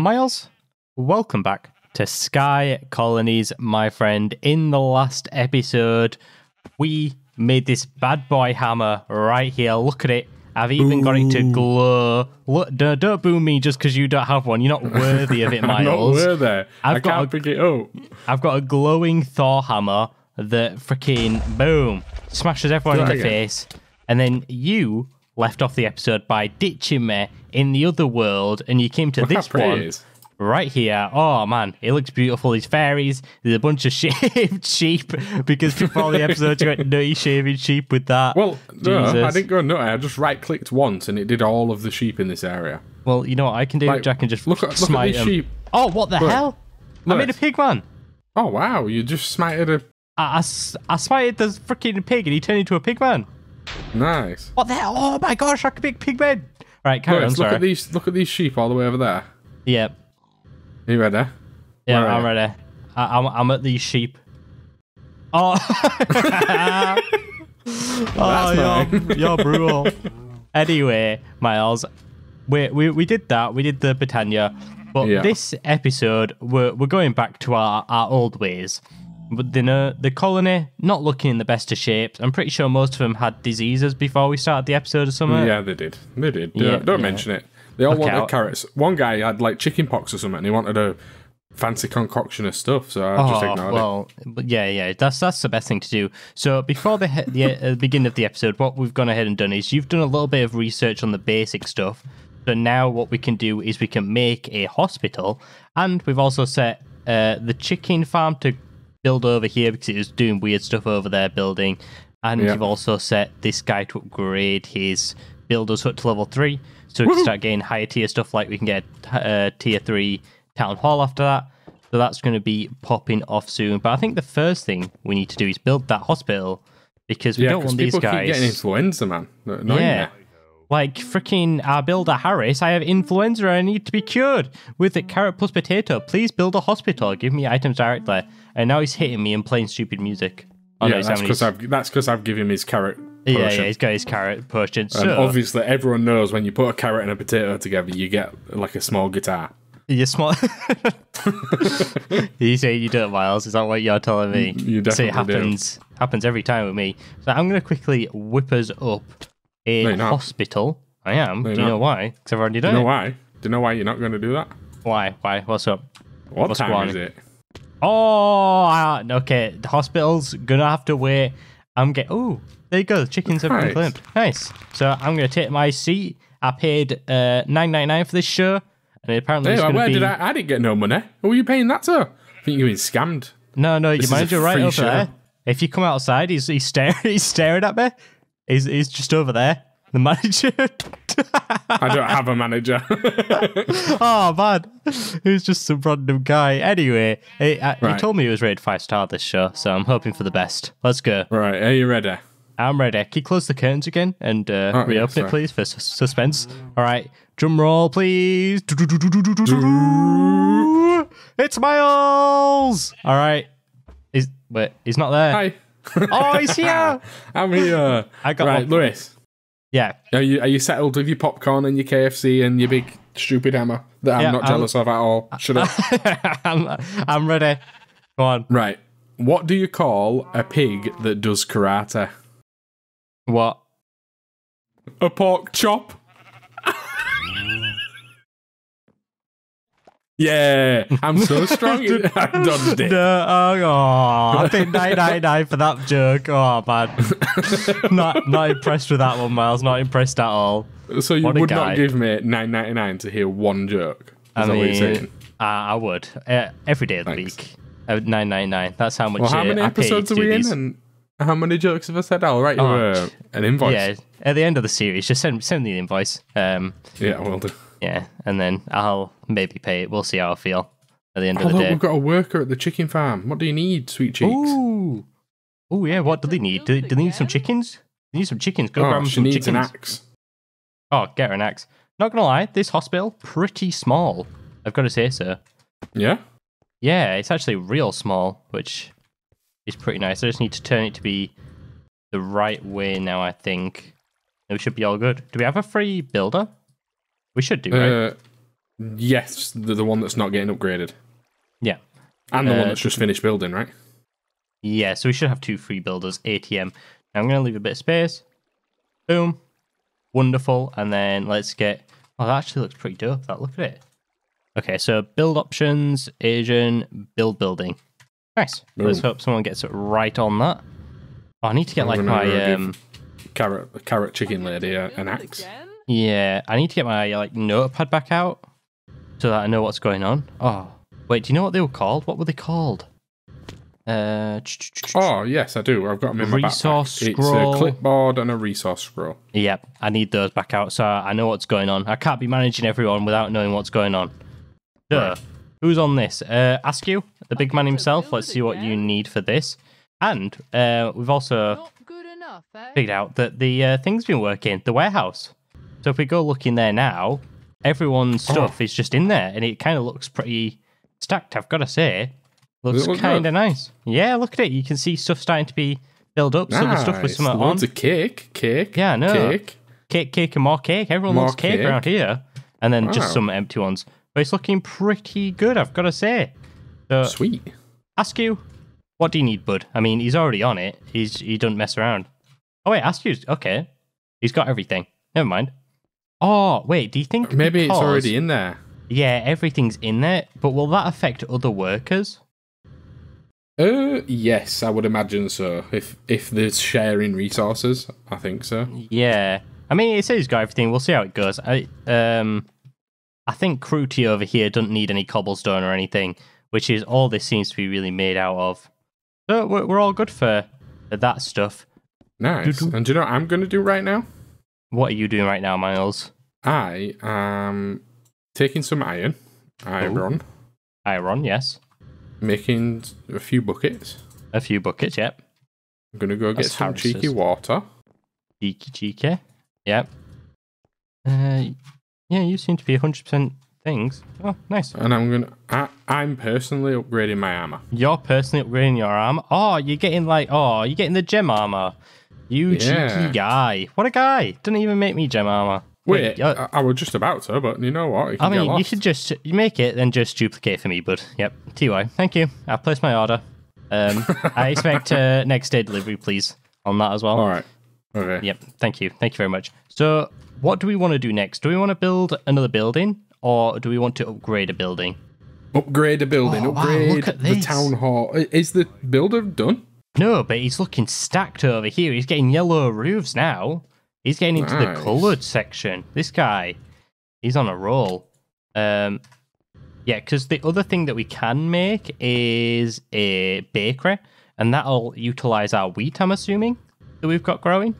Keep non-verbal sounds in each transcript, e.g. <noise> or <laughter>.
Miles, welcome back to Sky Colonies, my friend. In the last episode, we made this bad boy hammer right here. Look at it. I've even got it to glow. Look, don't, don't boo me just because you don't have one. You're not <laughs> worthy of it, I'm not Miles. worth it. I've I got can't a- pick it up. I've got a glowing Thor hammer that freaking boom smashes everyone Do in the again. face. And then you left off the episode by ditching me in the other world, and you came to Look this one right here. Oh man, it looks beautiful. These fairies. There's a bunch of <laughs> shaved sheep because before the episode you went nutty shaving sheep with that. Well, no, I didn't go nutty. I just right clicked once and it did all of the sheep in this area. Well, you know what I can do, Like, Jack, and just look at- look at these them. sheep. Oh, what the Look. hell? I made a Look. pig man. Oh wow, you just smited a I, I, I smited the freaking pig and he turned into a pig man. Nice. What the hell? Oh my gosh, I could be a pig man. Right, carry on, Look, look at these look at these sheep all the way over there. Yep. Are you ready? Yeah, Where I'm ready. I, I'm, I'm at these sheep. Oh, <laughs> oh you're, <laughs> you're brutal. anyway, Miles, we, we we did that. We did the Britannia, but Yeah. this episode we're we're going back to our, our old ways. But the uh, the colony not looking in the best of shapes. I'm pretty sure most of them had diseases before we started the episode or something. Yeah, they did. They did. Yeah, don't yeah. mention it. They all Okay, wanted I'll- carrots. One guy had like chicken pox or something and he wanted a fancy concoction of stuff, so I just Oh, ignored it. well, but yeah, yeah, that's that's the best thing to do. So before the he- the uh, beginning of the episode, what we've gone ahead and done is you've done a little bit of research on the basic stuff. So now what we can do is we can make a hospital, and we've also set uh, the chicken farm to build over here because it was doing weird stuff over there building, and Yeah. you've also set this guy to upgrade his builder's hut to level three, so we can start getting higher tier stuff like we can get uh, tier three town hall after that. So that's going to be popping off soon. But I think the first thing we need to do is build that hospital because we yeah, don't want these people keep getting guys. influenza, man. They're Yeah. Like freaking our uh, builder Harris, I have influenza. I need to be cured with the carrot plus potato. Please build a hospital. Give me items directly. And now he's hitting me and playing stupid music. Oh, yeah, he's that's because I've that's because I've given him his carrot. yeah, potion. yeah, he's got his carrot potion. And obviously, everyone knows when you put a carrot and a potato together, you get like a small guitar. you're small. <laughs> you say you do it, Miles. Is that what you're telling me? You so it definitely do. happens happens every time with me. So I'm going to quickly whip us up a No, hospital. I am. you're do you know why? Because I've already done Do you know it. why? Do you know why you're not going to do that? Why? Why? What's up? What What's time going is it? Oh, okay. The hospital's gonna have to wait. I'm getting. Oh, there you go. The chickens have been claimed. Nice. So I'm gonna take my seat. I paid uh nine ninety nine for this show, and apparently Hey, where be. did I? I didn't get no money. Who are you paying that to? I think you've been scammed. No, no, This your manager right over show. there. If you come outside, he's he's staring. <laughs> He's staring at me. He's he's just over there. The manager. I don't have a manager. <laughs> oh man, he's just some random guy. Anyway, he, uh, he told me he was rated five star this show, so I'm hoping for the best. Let's go. right, are you ready? I'm ready. Can you close the curtains again and uh, Oh, reopen sorry. it, please, for sus- suspense? All right. Drum roll, please. It's Miles. All right. He's wait. He's not there. Hi. <laughs> Oh, he's here. <laughs> I'm here. Uh, I got right, one. Lewis. Yeah. Are you are you settled with your popcorn and your KFC and your big stupid hammer that I'm Yeah, not jealous of at all? Shut up. <laughs> I'm, I'm ready. Go on. right. What do you call a pig that does karate? What? A pork chop. Yeah, I'm so strong. <laughs> I dodged it. No, oh, oh, I paid nine nine nine for that joke. Oh man, <laughs> not not impressed with that one, Miles. Not impressed at all. So you would guy. not give me nine ninety nine to hear one joke? Is I that what you're mean, saying? uh, I would uh, every day of the Thanks. week. Uh, nine nine nine. That's how much. Well, how many episodes are we in, and how many jokes have I said? I'll write you Oh, uh, an invoice. Yeah, at the end of the series, just send send me the invoice. Um, yeah, I will do. Yeah, and then I'll maybe pay it. We'll see how I feel at the end Oh, of the look, day. we've got a worker at the chicken farm. What do you need, sweet cheeks? Ooh, oh yeah. What do they need? Do they, do they need some chickens? They need some chickens. Go oh, grab oh, them she some needs chickens. an axe. Oh, get her an axe. Not gonna lie, this hospital pretty small. I've got to say so. Yeah? Yeah, it's actually real small, which is pretty nice. I just need to turn it to be the right way now. I think and we should be all good. Do we have a free builder? We should do, right? Uh, Yes, the, the one that's not getting upgraded. Yeah. And the one Uh, that's just finished building, right? Yeah, so we should have two free builders, ATM. Now I'm going to leave a bit of space. Boom. Wonderful. And then let's get. Oh, that actually looks pretty dope. That look at it. Okay, so build options, Asian, build building. Nice. Let's hope someone gets it right on that. Oh, I need to get like my um. Carrot, carrot chicken lady, uh, an axe. Yeah, I need to get my like notepad back out so that I know what's going on. Oh, wait, do you know what they were called? What were they called? Uh, Oh yes, I do. I've got them in my Resource backpack. It's scroll. a clipboard and a resource scroll. Yep, I need those back out so I know what's going on. I can't be managing everyone without knowing what's going on. So, Right. who's on this? Uh, Askew, the big man himself. Let's see what you need for this. And uh, we've also good enough, eh? figured out that the uh, thing's been working, the warehouse. So if we go look in there now, everyone's Oh. stuff is just in there, and it kind of looks pretty stacked. I've got to say, looks look kind of nice. Yeah, look at it. You can see stuff starting to be built up. So the stuff with Nice. some on. Of cake, cake. Yeah, know. Cake. Cake, cake, and more cake. Everyone More loves cake, cake. around here, and then just some empty ones. But it's looking pretty good. I've got to say. So Sweet. Askew, what do you need, bud? I mean, he's already on it. He's he doesn't mess around. Oh wait, Askew. Okay, he's got everything. Never mind. Oh wait, do you think Maybe it's already in there. Yeah, everything's in there, but will that affect other workers? Uh, yes, I would imagine so. If if there's sharing resources, I think so. Yeah, I mean, it says he's got everything. We'll see how it goes. I um, I think Cruty over here doesn't need any cobblestone or anything, which is all this seems to be really made out of. So we're, we're all good for that stuff. Nice. Doo-doo. And do you know what I'm going to do right now? What are you doing right now, Miles? I am taking some iron, iron, Iron, yes. making a few buckets. A few buckets, yep. I'm going to go get some Harris's. cheeky water. Cheeky, cheeky. Yep. Uh, yeah, you seem to be 100% things. Oh, nice. And I'm going to. I, I'm personally upgrading my armor. You're personally upgrading your armor. Oh, you're getting like, oh, you're getting the gem armor. You Yeah. cheeky guy. What a guy. Didn't even make me gem armor. Wait, yeah. I, I was just about to, but you know what? It I can get mean, you should just you make it, then just duplicate for me, bud. Yep. TY. Thank you. I've placed my order. Um, I <laughs> expect uh, next day delivery, please, on that as well. All right. Okay. Yep. Thank you. Thank you very much. So, what do we want to do next? Do we want to build another building, or do we want to upgrade a building? Upgrade a building. Oh, wow, upgrade look at the town hall. Is the builder done? No, but he's looking stacked over here. He's getting yellow roofs now. He's getting into Nice. the coloured section. This guy, he's on a roll. Um, yeah, because the other thing that we can make is a bakery, and that'll utilize our wheat. I'm assuming that we've got growing.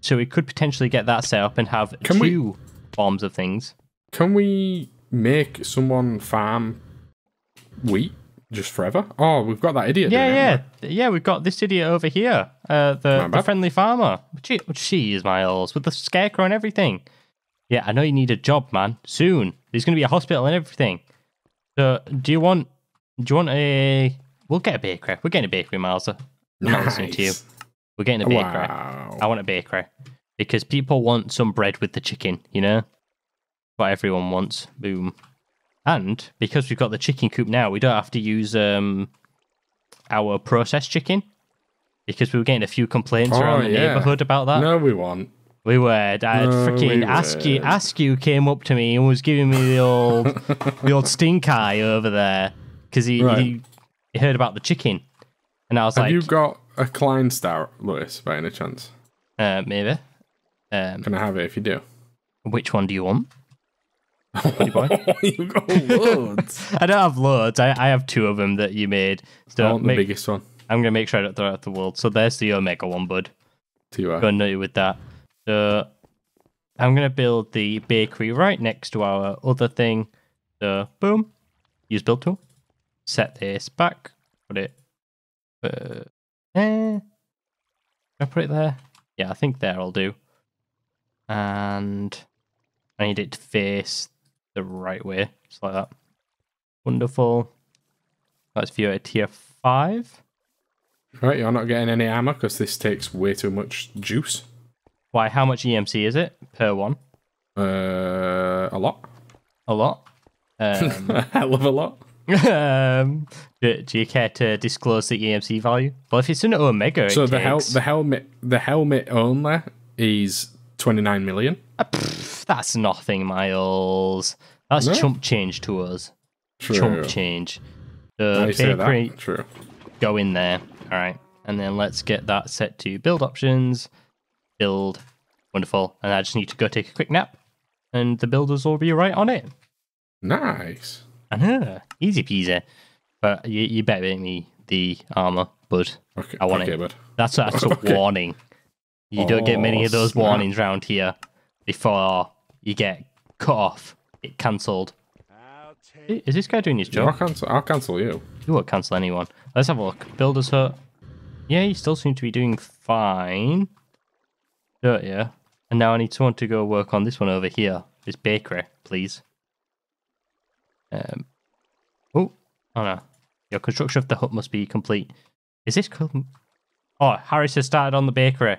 So we could potentially get that set up and have Can we- two forms of things. Can we make someone farm wheat just forever? Oh, we've got that idiot. Yeah, it, yeah, haven't yeah. We've got this idiot over here, uh, the, the friendly farmer. Gee, Jeez, Miles, with the scarecrow and everything. Yeah, I know you need a job, man. Soon, there's going to be a hospital and everything. So, do you want? Do you want a? We'll get a bakery. We're getting a bakery, Miles. I'm we? not listening to you. We're getting a bakery. Wow. I want a bakery because people want some bread with the chicken. You know, what everyone wants. Boom. And because we've got the chicken coop now, we don't have to use um our processed chicken because we were getting a few complaints Oh, around the yeah. neighborhood about that. No, we weren't. We were. I No, freaking we Askew. Askew came up to me and was giving me the old, <laughs> the old stink eye over there because he, Right. he he heard about the chicken, and I was Have like, you got a Klein Star, Lewis, by any chance? uh, maybe. Um, Can I have it if you do? which one do you want? <laughs> You've got loads. <laughs> I don't have loads. I, I have two of them that you made. I So want the make- biggest one. I'm gonna make sure I don't throw it out the world. So there's the Omega one, bud. You. Go nutty with that. So I'm gonna build the bakery right next to our other thing. So boom, use build tool. Set this back. Put it. Uh, eh. Can I put it there? Yeah, I think there I'll do. And I need it to face the right way, just like that. Wonderful. Let's view it at tier five. Right, you're not getting any armor because this takes way too much juice. Why? How much EMC is it per one? Uh, a lot. a lot. <laughs> Um, A hell of a lot. um, do, do you care to disclose the EMC value? Well, if it's an Omega, So the hel- the helmet the helmet only is twenty nine million. Ah, pff, that's nothing, Miles. That's No? chump change to us. True. Chump change. The bakery, that. True. go in there. All right. And then let's get that set to build options. Build. Wonderful. And I just need to go take a quick nap. And the builders will be right on it. Nice. I know. Easy peasy. But you, you better make me the armor, bud. Okay. I want okay, it. bud. That's, that's a <laughs> Okay. warning. You don't get many Oh, of those snap. warnings round here before you get cut off, get cancelled. Is this guy doing his I'll job? cancel. I'll cancel you. You won't cancel anyone. Let's have a look. Builder's hut. Yeah, you still seem to be doing fine. Don't you? And now I need someone to go work on this one over here. This bakery, please. Um. Oh, oh no. Your construction of the hut must be complete. Is this? Com- oh, Harris has started on the bakery.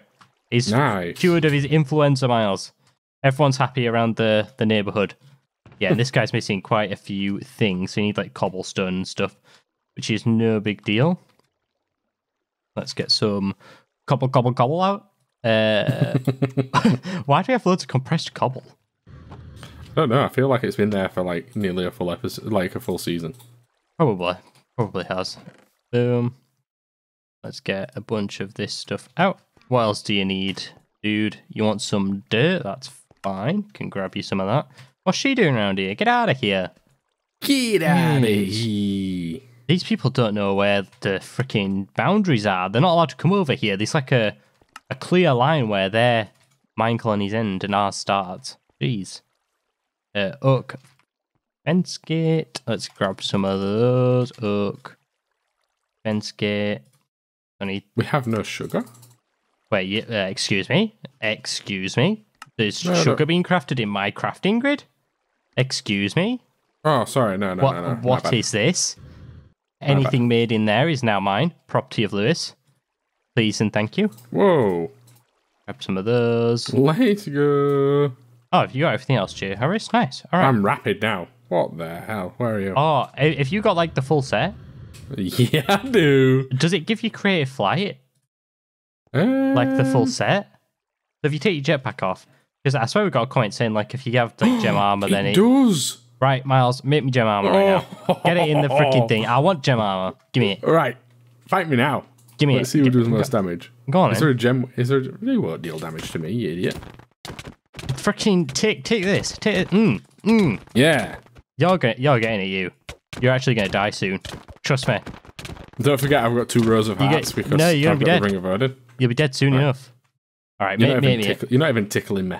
He's Nice. cured of his influenza miles. Everyone's happy around the, the neighborhood. Yeah, and this guy's missing quite a few things. So you need like cobblestone and stuff, which is no big deal. Let's get some cobble, cobble, cobble out. Uh, <laughs> why do we have loads of compressed cobble? I don't know. I feel like it's been there for like nearly a full episode, like a full season. Probably, probably has. Boom. Let's get a bunch of this stuff out. What else do you need, dude? You want some dirt? That's fine. Can grab you some of that. What's she doing around here? Get out of here. Get out of here. These people don't know where the freaking boundaries are. They're not allowed to come over here. There's like a, a clear line where their mine colonies end and ours starts. Jeez. Uh, oak. Fence gate. Let's grab some of those. Oak. Fence gate. I need. We have no sugar. Wait, uh, excuse me? Excuse me? There's No, no. sugar being crafted in my crafting grid? Excuse me? Oh, sorry. No, no, What no, no. what is this? Anything made in there is now mine. Property of Lewis. Please and thank you. Whoa. Grab some of those. Go. Oh, have you got everything else, Jay Harris? Nice. All right. I'm rapid now. What the hell? Where are you? oh, if you got like the full set, <laughs> Yeah, I do. does it give you creative flight? Uh, Like the full set? So if you take your jetpack off, because I swear we got a comment saying like if you have like gem <gasps> armor, then it it. does. Right, Miles, make me gem armor right now. Get it in the freaking thing. I want gem armor. Give me it. Right. Fight me now. Give me Let's it. see who Gi- does most damage. Go on Is there a gem? Is there? You won't deal damage to me, you idiot. Freaking take take this. Take it. Mm, mm. Yeah. You're going you're getting it, you. You're actually gonna die soon. Trust me. Don't forget, I've got two rows of You get- because no, you're I've gonna got be the ring of Odin. You'll be dead soon enough. All right, You're make, not, make even me tickle, you're not even tickling me.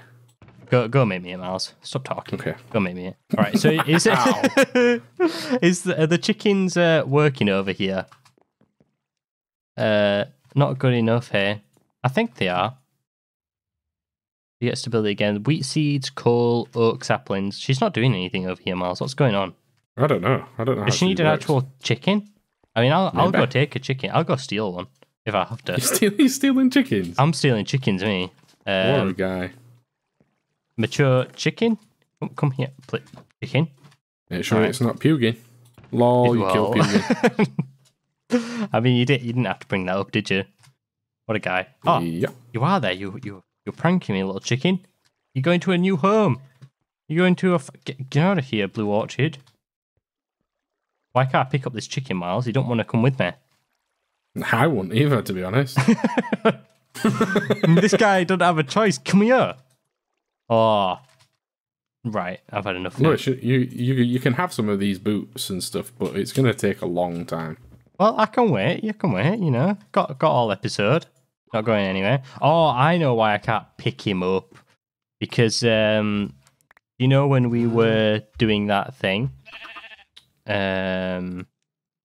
Go go make me it, Miles. Stop talking. Okay. Go make me it. All right. So <laughs> is it <laughs> is the, are the chickens uh, working over here? Uh, not good enough here. I think they are. You get stability again. Wheat seeds, coal, oak saplings. She's not doing anything over here, Miles. What's going on? I don't know. I don't know. Does how she need an works. actual chicken? I mean, I'll I'll go take a chicken. I'll go steal one if I have You're to. stealing, you're stealing chickens. I'm stealing chickens, me. what a Um, guy. mature chicken. Come, come here, pl- chicken. Make sure alright. it's not puging. Lol, you killed Well. puging. <laughs> I mean, you did. You didn't have to bring that up, did you? What a guy! Oh, Yeah. you are there. You you you're pranking me, little chicken. You're going to a new home. You're going to a. F- get, get out of here, Blue Orchard. Why can't I pick up this chicken, Miles? You don't want to come with me. I wouldn't either, to be honest. <laughs> this guy doesn't have a choice. Come here. Oh, right. I've had enough. No, should, you, you you can have some of these boots and stuff, but it's going to take a long time. Well, I can wait. You can wait. You know, got got all episode. Not going anywhere. Oh, I know why I can't pick him up because um, you know when we were doing that thing. Um,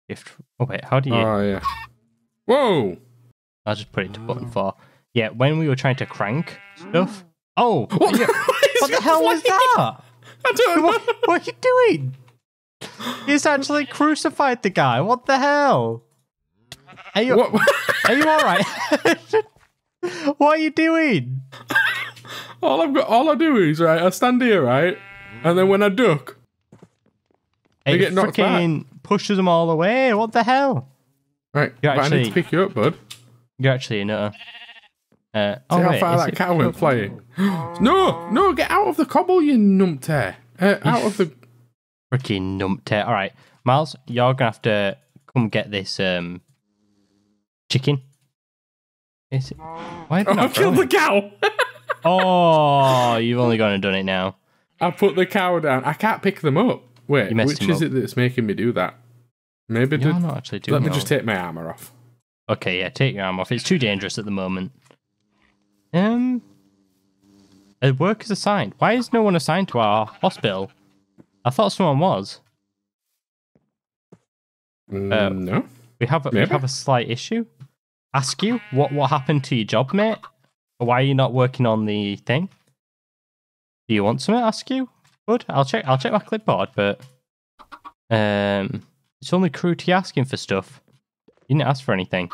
if oh wait, how do you? Oh yeah. Whoa! I'll just put it to button four. Yeah, when we were trying to crank stuff. Oh, <laughs> What, yeah, what the <laughs> hell was that? I don't <laughs> know. What, what are you doing? He's actually crucified the guy. What the hell? Are you What? are you all right? what are you doing? all I've got, all I do is right. I stand here, right, and then when I duck, They It get knocked back. freaking pushes them all away. What the hell? Right, You're but I need to pick you up, bud. You're actually a nutter. Uh, See oh, how wait, far that cow went flying. <gasps> no, no, get out of the cobble, you numpty. Uh, out of the. Freaking numpty. All right, Miles, you're gonna have to come get this um chicken. Is it? Why Oh, I killed the cow. Oh, you've only gone and done it now. I put the cow down. I can't pick them up. Wait, which is up. it that's making me do that? Maybe did, not actually doing let me just take my armor off. Okay, yeah, take your arm off. It's too dangerous at the moment. Um, a work is assigned. Why is no one assigned to our hospital? I thought someone was. Mm, no. We have a, we have a slight issue. Askew what what happened to your job, mate? Why are you not working on the thing? Do you want something? Askew. Good. I'll check. I'll check my clipboard, but um, it's only cruelty asking for stuff. You didn't ask for anything.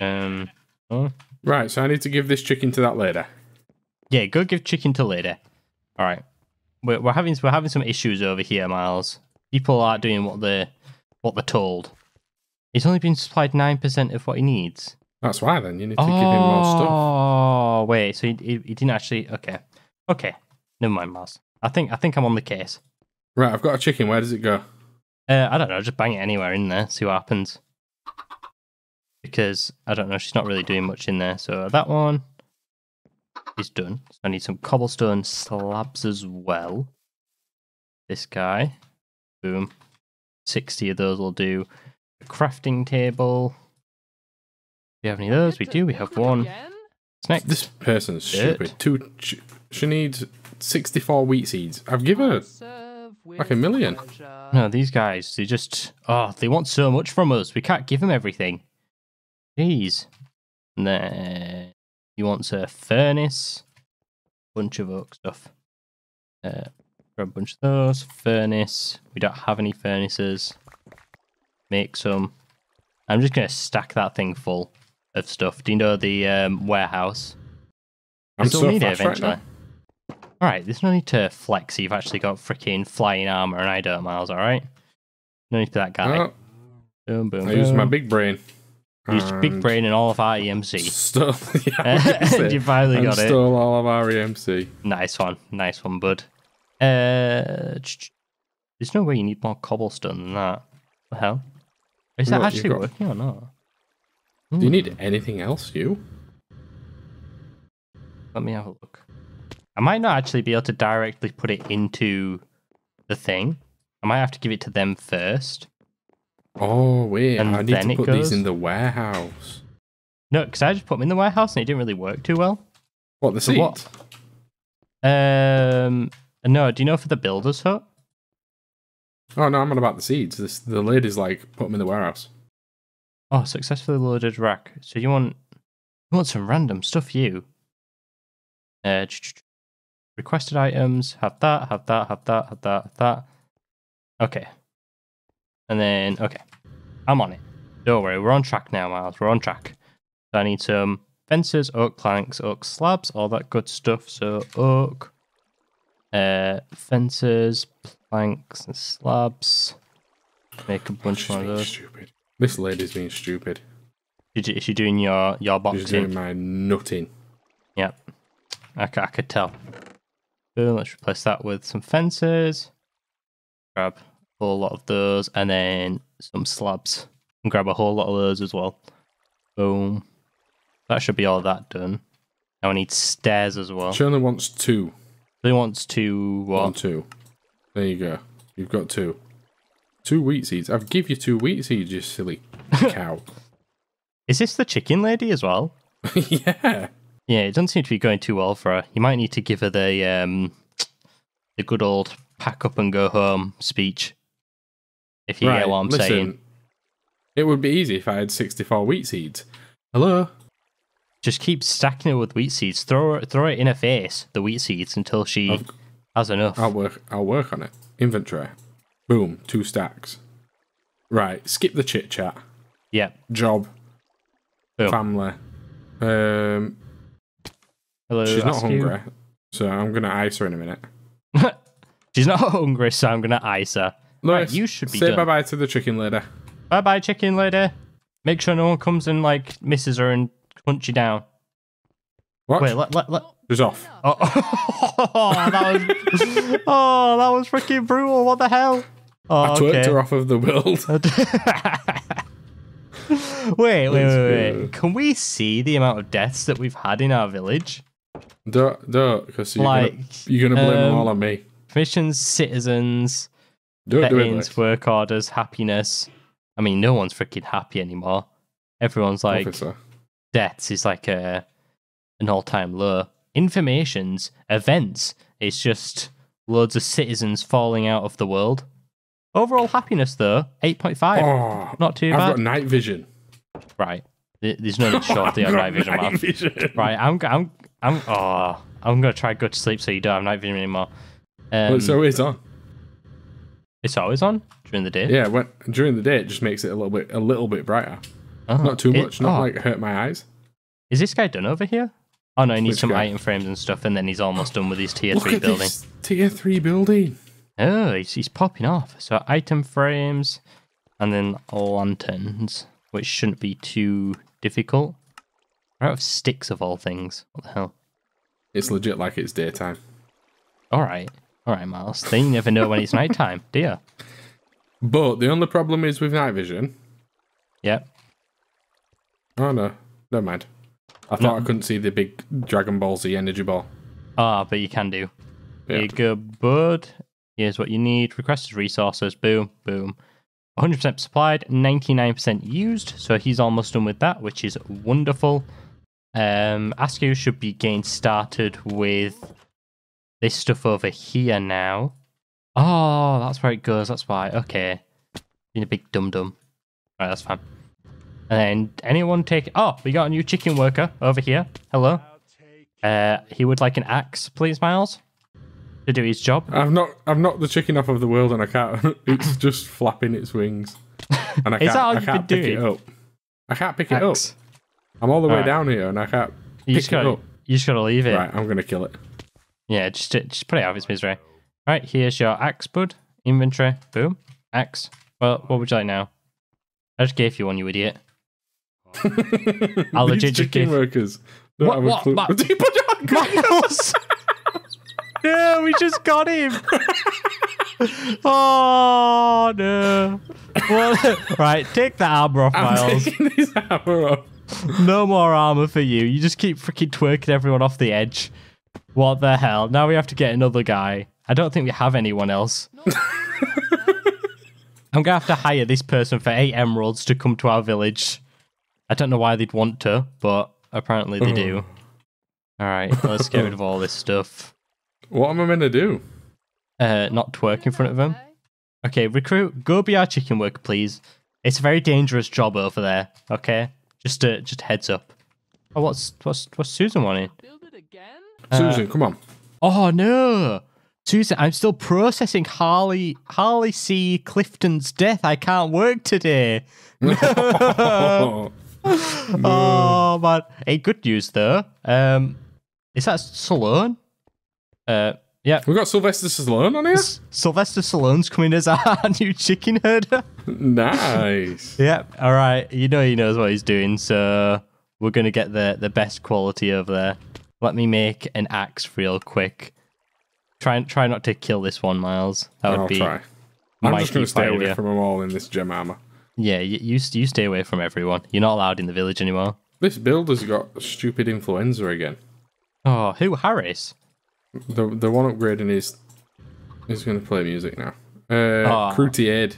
Um. Oh. Right, so I need to give this chicken to that lady. Yeah, go give chicken to lady. All right, we're, we're having we're having some issues over here, Miles. People aren't doing what they what they're told. He's only been supplied nine percent of what he needs. That's why then you need to give him more stuff. Oh wait, so he, he, he didn't actually. Okay, okay, never mind, Miles. I think I think I'm on the case. Right, I've got a chicken. Where does it go? Uh, I don't know. Just bang it anywhere in there, see what happens. Because I don't know, she's not really doing much in there. So that one is done. So I need some cobblestone slabs as well. This guy, boom, sixty of those will do. A crafting table. Do you have any of those? We do. We have one. What's next? This person's Dirt. stupid. Two. She, she needs sixty-four wheat seeds. I've given her. Like a million. No, these guys, they just, oh, they want so much from us. We can't give them everything. Jeez. And then he wants a furnace, bunch of oak stuff. Uh, grab a bunch of those. Furnace. We don't have any furnaces. Make some. I'm just going to stack that thing full of stuff. Do you know the um, warehouse? I'm still so need it fast right eventually. now. All right, there's no need to flex. You've actually got freaking flying armor, and I don't, Miles. All right, no need for that guy. Oh, boom, boom, I use my big brain. Use big brain and all of our EMC. <laughs> Stole, <laughs> yeah, I was gonna say, you finally and got it. stole all of our EMC. Nice one, nice one, bud. Uh, there's no way you need more cobblestone than that. What the hell? Is that What, actually got- working or not? Do you Hmm, need anything else, you? Let me have a look. I might not actually be able to directly put it into the thing. I might have to give it to them first. Oh wait, And I need then to put these goes- in the warehouse. No, because I just put them in the warehouse and it didn't really work too well. What the seeds? what? Um, no. Do you know for the builder's hut? Oh no, I'm on about the seeds. This the lady's like put them in the warehouse. Oh, successfully loaded rack. So you want you want some random stuff, you? Uh, ch- ch- ch- requested items. Have that. Have that. Have that. Have that. Have that. Okay. And then okay, I'm on it. Don't worry, we're on track now, Miles. We're on track. So I need some fences, oak planks, oak slabs, all that good stuff. So oak, uh, fences, planks, and slabs. Make a bunch more of those. stupid. This lady's being stupid. Is she- is she doing your your boxing? She's doing my nutting. Yep. I, I could tell. Boom, let's replace that with some fences. Grab a whole lot of those and then some slabs. And grab a whole lot of those as well. Boom. That should be all that done. Now I need stairs as well. She only wants two. He wants to One, two. There you go. You've got two. Two wheat seeds. I've give you two wheat seeds, you silly <laughs> cow. Is this the chicken lady as well? <laughs> yeah. Yeah, it doesn't seem to be going too well for her. You might need to give her the um the good old pack up and go home speech. If you get what I'm listen, saying. It would be easy if I had 64 wheat seeds. Hello? Just keep stacking it with wheat seeds. Throw her, throw it in her face, the wheat seeds, until she I've- has enough. I'll work I'll work on it. Inventory. Boom, two stacks. Right, skip the chit chat. Yeah. Job, Boom. family. Um Hello. she's not hungry. So I'm gonna ice her in a minute. <laughs> She's not hungry, so I'm gonna ice her. Lewis, you should be say bye bye to the chicken lady. Bye bye, chicken lady. Make sure no one comes and like misses her and hunts you down. What? Wait, let let let. She's off. Oh, <laughs> oh, that was oh, that was freaking brutal. What the hell? Oh, I twerked okay. her off of the world. <laughs> wait, wait, wait, wait. Can we see the amount of deaths that we've had in our village? Don't, don't, because you're, Like, gonna, you're gonna blame them um, all on me. Missions, citizens, Don't it, work orders, happiness. I mean, no one's freaking happy anymore. Everyone's like, Officer. deaths is like a an all time low. Informations, events, it's just loads of citizens falling out of the world. Overall happiness, though, 8.5. Oh, Not too bad. <laughs> I've got night vision. Right. There's no need to the night vision, man. vision. Right, I'm, I'm, I'm, oh, I'm gonna try to go to sleep so you don't have night vision anymore. Um, Well, it's on. it's always on during the day. Yeah, when, during the day it just makes it a little bit a little bit brighter. Oh, Not too it- much, not oh, like hurt my eyes. Is this guy done over here? Oh no, he needs Which some guy? item frames and stuff, and then he's almost done with his tier Look three building. this tier three building. Oh, he's, he's popping off. So item frames, and then lanterns, which shouldn't be too difficult. We're out of sticks of all things. What the hell? It's legit like it's daytime. All right, all right, Miles. Then you never know when it's nighttime, do you? But the only problem is with night vision. Yep. Oh no, never mind. I thought I couldn't see the big Dragon Ball Z energy ball. Ah, but you can do. Yeah. you go, bud. Here's what you need. Requested resources. Boom, boom. 100% supplied, 99% used. So he's almost done with that, which is wonderful. Um, Askew should be getting started with this stuff over here now. Oh, that's where it goes. That's why. Okay. Being a big dum dum. Right, that's fine. And then anyone take. Oh, we got a new chicken worker over here. Hello. Uh, he would like an axe, please, Miles, to do his job. I've not I've knocked the chicken off of the world and I can't <laughs> it's just flapping its wings. <laughs> And I can't I can't pick it doing? up. I can't pick it up. I'm all the way Alright. down here and I can't You just gotta, you just gotta leave it. Right, I'm gonna kill it. Yeah, just just put it out of its misery. Right, here's your axe, bud. Inventory. Boom. Axe. Well, what would you like now? I just gave you one, you idiot. <laughs> I'll These legit just chicken give- workers don't What- what- clue. Ma- <laughs> Did put it on? Miles! <laughs> no, we just got him. oh no. Well, right, take the armor off, I'm Miles. taking his hammer off. <laughs> No more armor for you. You just keep freaking twerking everyone off the edge. What the hell? Now we have to get another guy. I don't think we have anyone else. <laughs> I'm gonna have to hire this person for eight emeralds to come to our village. I don't know why they'd want to, but apparently they do. All right, let's get rid of all this stuff. What am I meant to do? Uh, not twerk in front of them. Okay, recruit, go be our chicken worker, please. It's a very dangerous job over there. Okay, just a just heads up. Oh, what's what's what's Susan wanting? Build it again? Susan, come on. Oh no, Susan, I'm still processing Harley Harley C. Clifton's death. I can't work today. <laughs> Oh, Oh man. Hey, good news though. Um, is that Stallone? Uh, yeah. we got Sylvester Stallone on here. S- Sylvester Stallone's coming as our <laughs> new chicken herder. nice. <laughs> Yep. All right. You know he knows what he's doing, so we're gonna get the the best quality over there. Let me make an axe real quick. Try and try not to kill this one, Miles. That would I'll be try. I'm just going to stay away from them all in this gem armor. yeah. You, you you stay away from everyone. You're not allowed in the village anymore. This builder's got stupid influenza again. Oh, who Harris? The the one upgrading is is going to play music now. Uh, Ah. Croutier.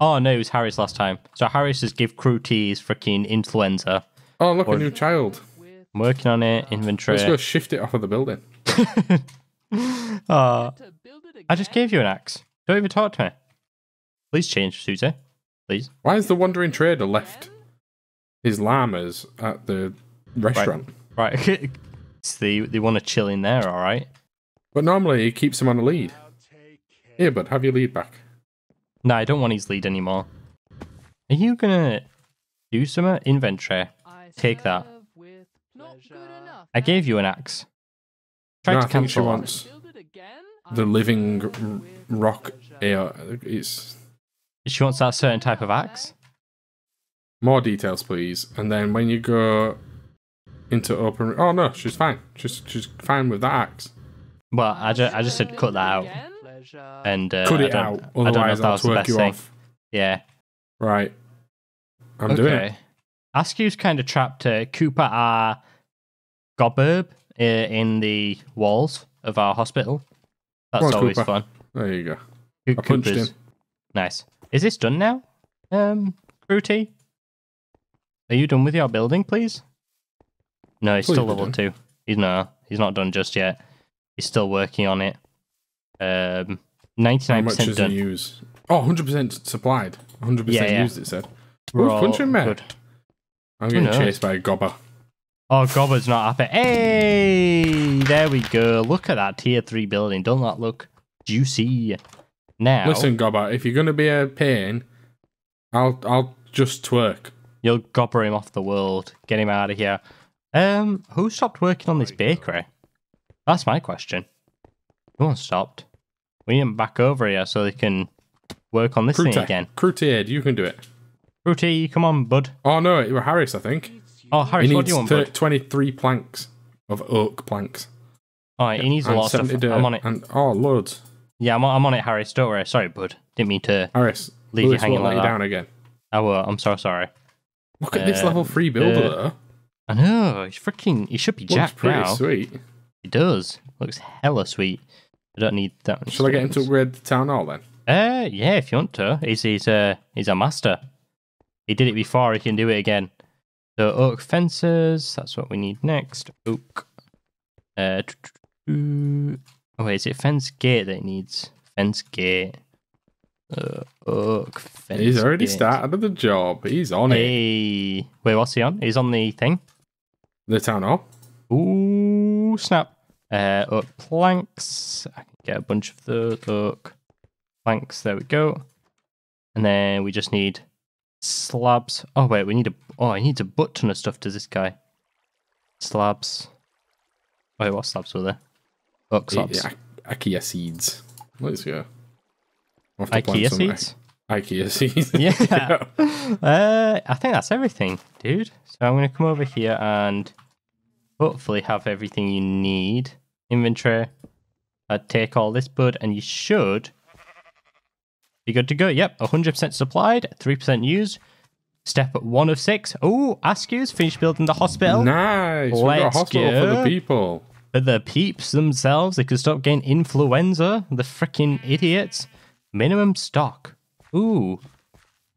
Oh no, it was Harris last time. So Harris has give crew freaking influenza. Oh, look, Or- a new child. I'm working on it. Inventory. Let's go shift it off of the building. Oh, <laughs> to build it again? I just gave you an axe. Don't even talk to me. Please change, Susie. Please. Why is the wandering trader left his llamas at the restaurant? Right. <laughs> it's the they want to chill in there, all right. But normally he keeps him on a lead. Here, bud, have your lead back. No, I don't want his lead anymore. Are you gonna do some inventory? Take that. serve with Not good pleasure. enough. I gave you an axe. Try No, to I think she wants it the living serve r- with rock. Uh, it's She wants that certain type of axe. More details, please. And then when you go into open, oh no, she's fine. She's she's fine with that axe. Well, I just, I just said cut that out. And uh, Cut I it don't- out, I don't know otherwise if that I'll was the twerk best you thing. off. Yeah. Right. I'm doing it. Askew's kind of trapped uh, Cooper our gobberb uh, in the walls of our hospital. That's on, always Cooper. fun. There you go. I punched him. Nice. Is this done now? Um, T? Are you done with your building, please? No, he's Please still level done. two. He's not. he's not done just yet. He's still working on it. Um, ninety How nine much percent done. he use? Oh, 100% supplied. 100% Yeah, yeah. used, it said. Ooh, punching me. good. I'm getting chased by a gobber. Oh, Gobber's not happy. Hey, there we go. Look at that tier three building. Don't that look juicy? Now, Listen, gobber, if you're going to be a pain, I'll I'll just twerk. you'll gobber him off the world. Get him out of here. Um, who stopped working on this bakery? That's my question. No one stopped. We need them back over here so they can work on this thing Crute, again. Crutier, you can do it. Ruti, come on, bud. Oh no, it was Harris, I think. Oh, Harris, he what do you want, bud? 23 planks of oak planks. Oh, he needs a lot of 70 stuff. I'm on it. And, oh, loads. Yeah, I'm on, I'm on it, Harris. Don't worry. Sorry, bud. Didn't mean to. Harris, Leave you hanging like you that. down again. I will. I'm so sorry. Look at this Uh, level 3 builder, uh, though. I know. He's freaking. He should be Looks jacked pretty now. sweet. He does. Looks hella sweet. I don't need that. much Shall I get him to upgrade the town hall then? Uh, yeah, if you want to. He's he's a he's a master. He did it before. He can do it again. So oak fences. That's what we need next. Oak. Uh. Oh wait, is it fence gate that it needs? Fence gate. Uh, oak fence. He's already gate. started the job. He's on it. Hey, wait, what's he on? He's on the thing. The town hall. Ooh, snap. Uh, oak planks. I can get a bunch of those oak planks. There we go. And then we just need slabs. Oh, wait, we need a. Oh, he needs a butt ton of stuff, does this guy? Slabs. Wait, what slabs were there? Oak slabs. Yeah, Ikea seeds. Let's go. I'll have to plant IKEA seeds? Ikea seeds. <laughs> Yeah. uh, I think that's everything, dude. So I'm going to come over here and hopefully have everything you need. Inventory. I'd take all this bud, and you should be good to go. Yep, 100% supplied, 3% used. Step at one of six. Oh, Askew's finished building the hospital. Nice. We've got a Let's hospital for the people. For the peeps themselves, they could stop getting influenza. The freaking idiots. Minimum stock. Ooh.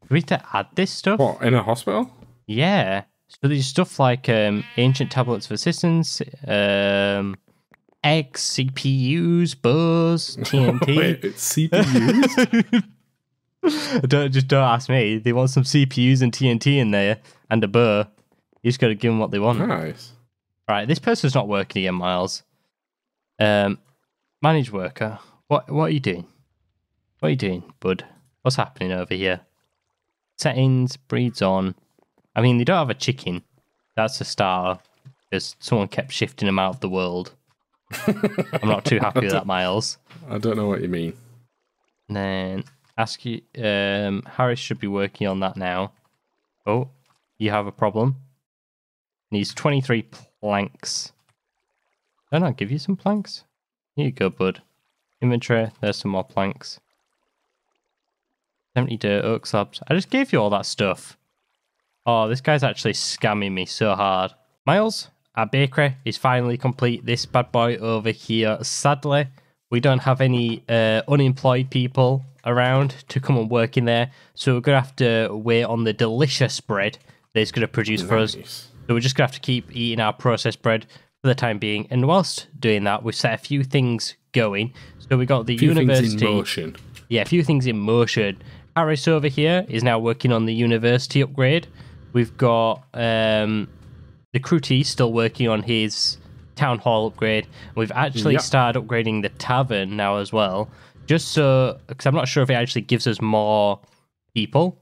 Do we have to add this stuff? What, in a hospital? Yeah. So there's stuff like um, ancient tablets of assistance, um, eggs, CPUs, bows, <laughs> TNT. Wait, it's CPUs? <laughs> don't just don't ask me. They want some CPUs and TNT in there and a bow. You just got to give them what they want. nice. Right, this person's not working again, Miles. Um, manage worker. What what are you doing? What are you doing, bud? What's happening over here? Settings, breeds on. I mean, they don't have a chicken. That's a star. Because someone kept shifting them out of the world. I'm not too happy with that, <laughs> Miles. I don't know what you mean. And then Askew. Um, Harris should be working on that now. Oh, you have a problem. Needs 23 planks. Don't I give you some planks? Here you go, bud. Inventory. There's some more planks. 70 dirt oak slabs. I just gave you all that stuff. Oh, this guy's actually scamming me so hard. Miles, our bakery is finally complete. This bad boy over here. Sadly, we don't have any uh, unemployed people around to come and work in there. So we're going to have to wait on the delicious bread that it's going to produce for us. So we're just going to have to keep eating our processed bread for the time being. And whilst doing that, we've set a few things going. So we got the Few university. things in motion. Yeah, a few things in motion. Harris over here is now working on the university upgrade. We've got um, the Cruti still working on his town hall upgrade. We've actually Yep. started upgrading the tavern now as well, just so because I'm not sure if it actually gives us more people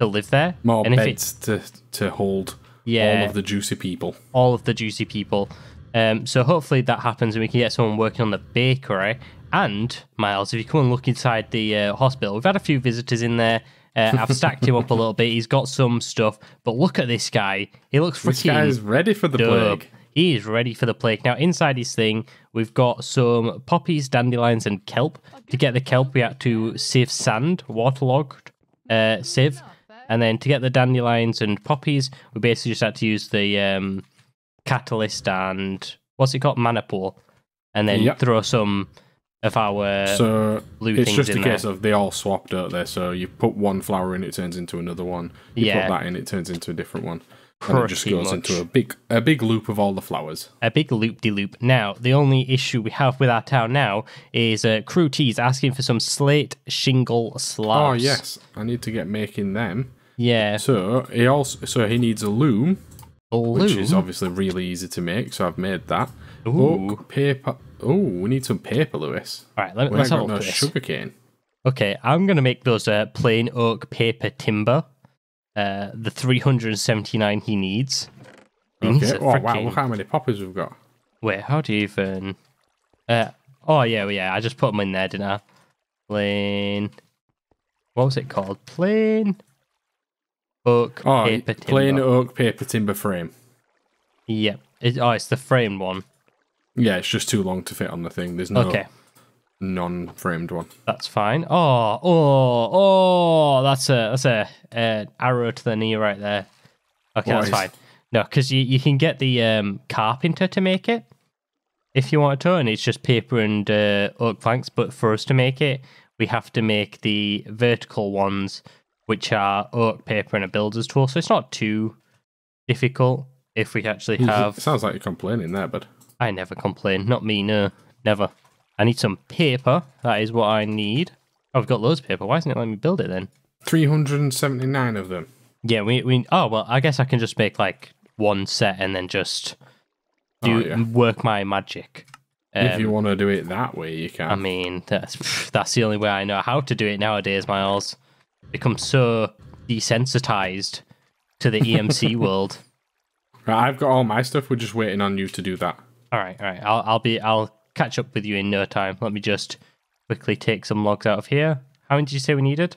to live there. More and if it- beds to, to hold Yeah. all of the juicy people. all of the juicy people. Um, so hopefully that happens and we can get someone working on the bakery. And Miles, if you come and look inside the uh, hospital, we've had a few visitors in there. Uh, I've stacked him up a little bit. He's got some stuff, but look at this guy. He looks freaking. This freaking guy's ready for the dope. plague. He is ready for the plague. Now, inside his thing, we've got some poppies, dandelions, and kelp. To get the kelp, we had to sieve sand, waterlogged uh, sieve. And then to get the dandelions and poppies, we basically just had to use the um, catalyst and what's it called? Mana pool. And then Yep. throw some of our So blue it's just a there. case of they all swap, don't they? So you put one flower in, it turns into another one. You Yeah. put that in, it turns into a different one. and it just goes much. into a big a big loop of all the flowers. a big loop de loop. Now, the only issue we have with our town now is uh, Crew T's asking for some slate shingle slabs. Oh yes, I need to get making them. Yeah. So he also so he needs a loom, which is obviously really easy to make. So I've made that. Ooh. Paper. Oh, we need some paper, Lewis. All right, let, let's ain't have a look no at this. sugar cane. Okay, I'm going to make those uh, plain oak paper timber. Uh, the 379 he needs. Things Okay. Oh wow! Look how many poppies we've got. Wait, how do you even? Uh, oh yeah, well, yeah. I just put them in there, didn't I? Plain. What was it called? Plain oak Oh, paper timber. plain oak paper timber frame. Yep. It, oh, it's the frame one. Yeah, it's just too long to fit on the thing. There's no Okay, non-framed one. that's fine. Oh, oh, oh! That's a that's a arrow to the knee right there. Okay, What that's is- fine. No, because you, you can get the um, carpenter to make it if you want to, and it's just paper and uh, oak planks. But for us to make it, we have to make the vertical ones, which are oak paper and a builder's tool. So it's not too difficult if we actually have. Sounds like you're complaining there, but I never complain. Not me, no. Never. I need some paper. That is what I need. Oh, I've got loads of paper. Why isn't it letting me build it then? 379 of them. Yeah, we, we oh well I guess I can just make like one set and then just do Oh, yeah. work my magic. if Um, you want to do it that way, you can. I mean that's <sighs> that's the only way I know how to do it nowadays, Miles. Become so desensitized to the EMC <laughs> world. Right, I've got all my stuff. We're just waiting on you to do that. All right, all right. I'll I'll be I'll catch up with you in no time. Let me just quickly take some logs out of here. How many did you say we needed?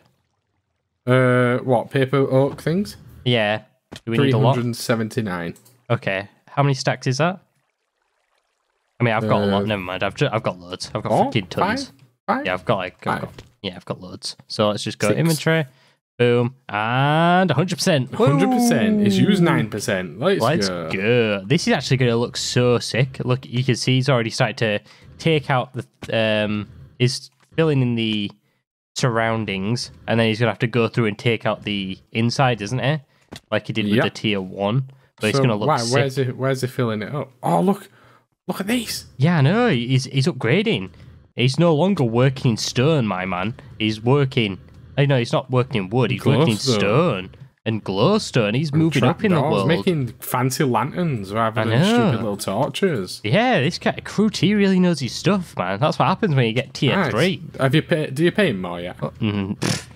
Uh, what paper oak things? Yeah. Do we need a lot? 379. Okay. How many stacks is that? I mean, I've got a lot. Uh, Never mind. I've just, I've got loads. I've got Oh, freaking tons. five? Five? Yeah, I've got like I've got, yeah, I've got loads. So let's just go Six. inventory. Boom and 100. percent 100%. It's used 9%. Let's, Let's go. go. This is actually going to look so sick. Look, you can see he's already started to take out the um, is filling in the surroundings, and then he's going to have to go through and take out the inside, isn't it? Like he did with the tier one. But it's So going to look why, sick. where's it? Where's it filling it up? Oh, look. Look at these. Yeah, I know. He's he's upgrading. He's no longer working stone, my man. He's working. I know he's not working in wood. He's working in Glowstone. stone and glowstone. He's moving up in the Trapdoors, world. making fancy lanterns rather I than know. stupid little torches. Yeah, this guy Crew T really knows his stuff, man. That's what happens when you get tier Nice. three. Have you pay, do you pay him more yet? Mm, pff,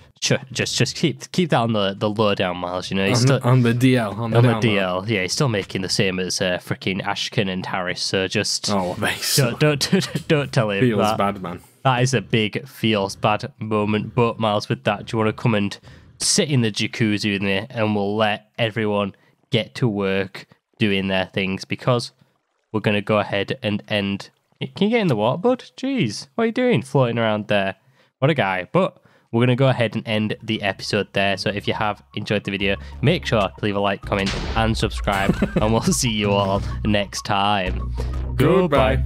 just just keep keep that on the the low down miles. You know, he's on, still the, on the DL. On the, on the download. DL. Yeah, he's still making the same as uh, freaking Ashkin and Harris. So just Oh, <laughs> they <laughs> don't, don't don't tell him feels that. bad, man. That is a big feels bad moment. But Miles, with that, do you want to come and sit in the jacuzzi with me, and we'll let everyone get to work doing their things because we're going to go ahead and end. Can you get in the water, bud? Jeez, what are you doing, floating around there? What a guy! But we're going to go ahead and end the episode there. So if you have enjoyed the video, make sure to leave a like, comment, and subscribe, <laughs> and we'll see you all next time. Goodbye.